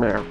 Meow.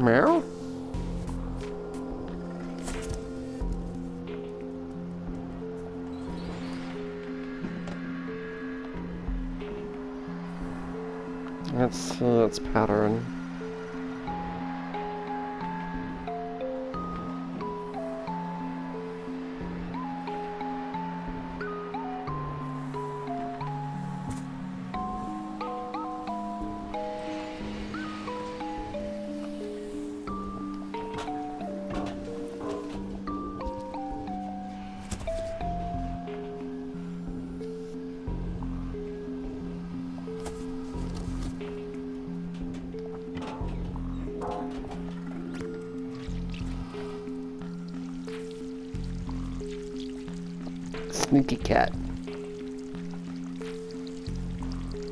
Meow? Let's uh, see its pattern. Sneaky cat.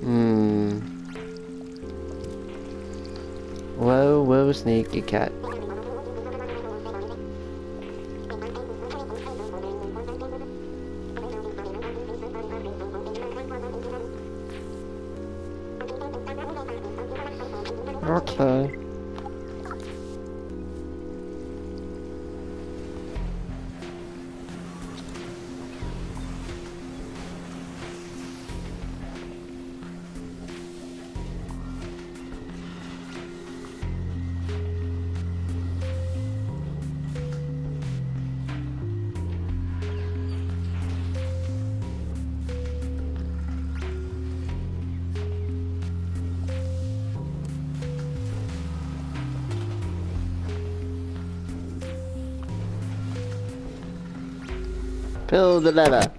Hmm. Whoa, whoa, sneaky cat. Okay. Pull the lever.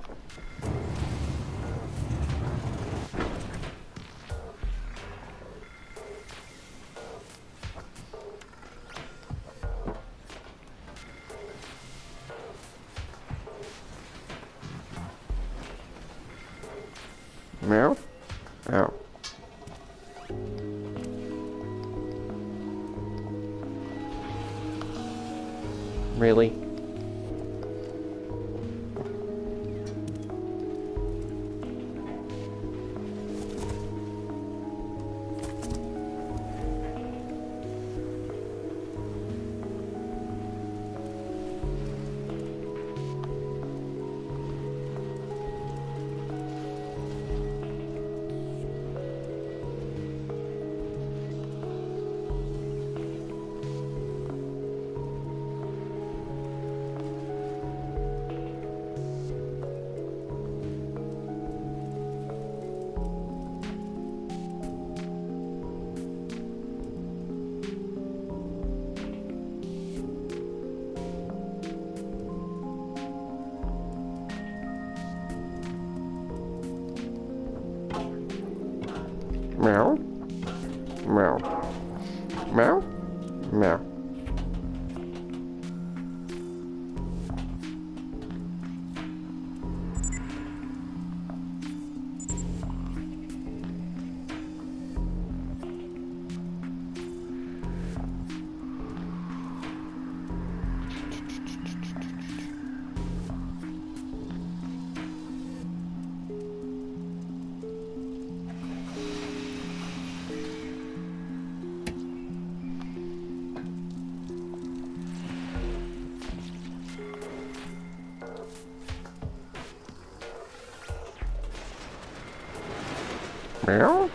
Meow? Meow. Really? Meow. Meow.